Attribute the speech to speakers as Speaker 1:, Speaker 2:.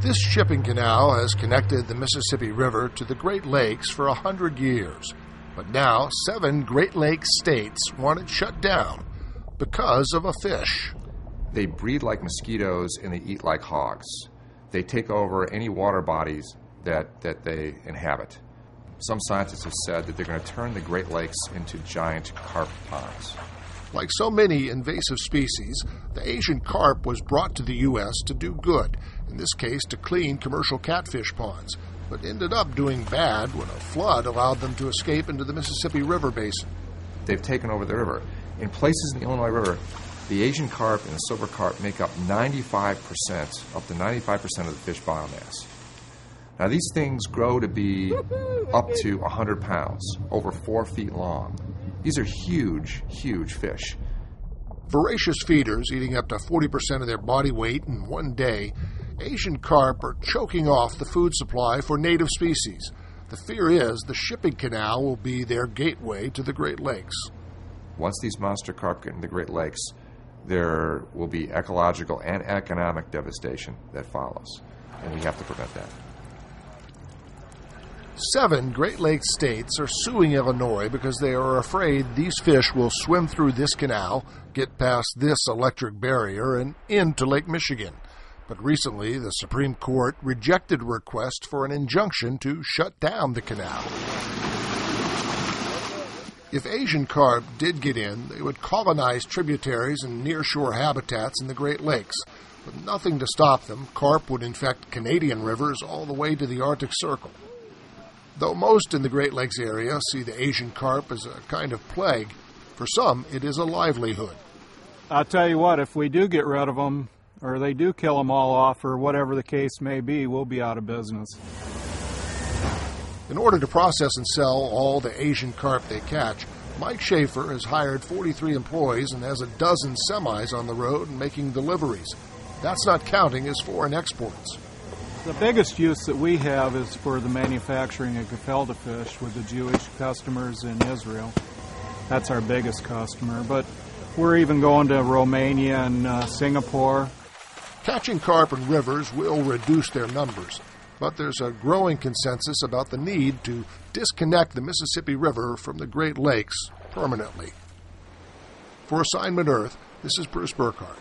Speaker 1: This shipping canal has connected the Mississippi River to the Great Lakes for a hundred years. But now, seven Great Lakes states want it shut down because of a fish.
Speaker 2: They breed like mosquitoes and they eat like hogs. They take over any water bodies that, that they inhabit. Some scientists have said that they're going to turn the Great Lakes into giant carp ponds.
Speaker 1: Like so many invasive species, the Asian carp was brought to the U.S. to do good, in this case to clean commercial catfish ponds, but ended up doing bad when a flood allowed them to escape into the Mississippi River basin.
Speaker 2: They've taken over the river. In places in the Illinois River, the Asian carp and the silver carp make up 95%, up to 95% of the fish biomass. Now, these things grow to be up to 100 pounds, over four feet long. These are huge, huge fish.
Speaker 1: Voracious feeders eating up to 40% of their body weight in one day, Asian carp are choking off the food supply for native species. The fear is the shipping canal will be their gateway to the Great Lakes.
Speaker 2: Once these monster carp get in the Great Lakes, there will be ecological and economic devastation that follows, and we have to prevent that.
Speaker 1: Seven Great Lakes states are suing Illinois because they are afraid these fish will swim through this canal, get past this electric barrier, and into Lake Michigan. But recently, the Supreme Court rejected a request for an injunction to shut down the canal. If Asian carp did get in, they would colonize tributaries and nearshore habitats in the Great Lakes. With nothing to stop them, carp would infect Canadian rivers all the way to the Arctic Circle. Though most in the Great Lakes area see the Asian carp as a kind of plague, for some it is a livelihood.
Speaker 3: I'll tell you what, if we do get rid of them, or they do kill them all off, or whatever the case may be, we'll be out of business.
Speaker 1: In order to process and sell all the Asian carp they catch, Mike Schaefer has hired 43 employees and has a dozen semis on the road and making deliveries. That's not counting his foreign exports.
Speaker 3: The biggest use that we have is for the manufacturing of gefilte fish with the Jewish customers in Israel. That's our biggest customer, but we're even going to Romania and uh, Singapore.
Speaker 1: Catching carp in rivers will reduce their numbers, but there's a growing consensus about the need to disconnect the Mississippi River from the Great Lakes permanently. For Assignment Earth, this is Bruce Burkhardt.